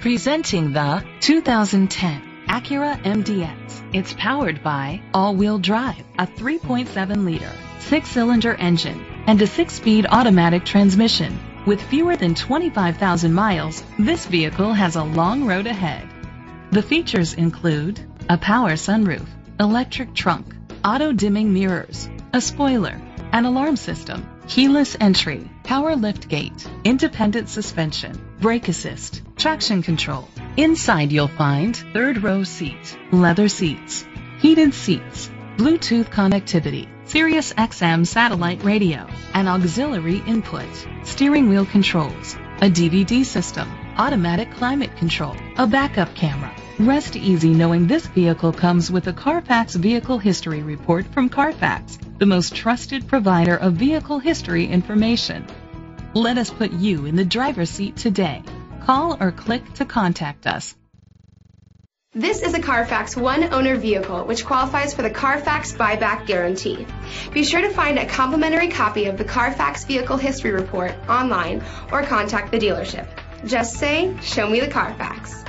Presenting the 2010 Acura MDX. It's powered by all-wheel drive, a 3.7-liter, six-cylinder engine, and a six-speed automatic transmission. With fewer than 25,000 miles, this vehicle has a long road ahead. The features include a power sunroof, electric trunk, auto-dimming mirrors, a spoiler, an alarm system, keyless entry, power lift gate, independent suspension, brake assist, traction control. Inside you'll find third row seat, leather seats, heated seats, Bluetooth connectivity, Sirius XM satellite radio, an auxiliary input, steering wheel controls, a DVD system, automatic climate control, a backup camera. Rest easy knowing this vehicle comes with a Carfax Vehicle History Report from Carfax, the most trusted provider of vehicle history information. Let us put you in the driver's seat today. Call or click to contact us. This is a Carfax one owner vehicle which qualifies for the Carfax buyback guarantee. Be sure to find a complimentary copy of the Carfax Vehicle History Report online or contact the dealership. Just say, Show me the Carfax.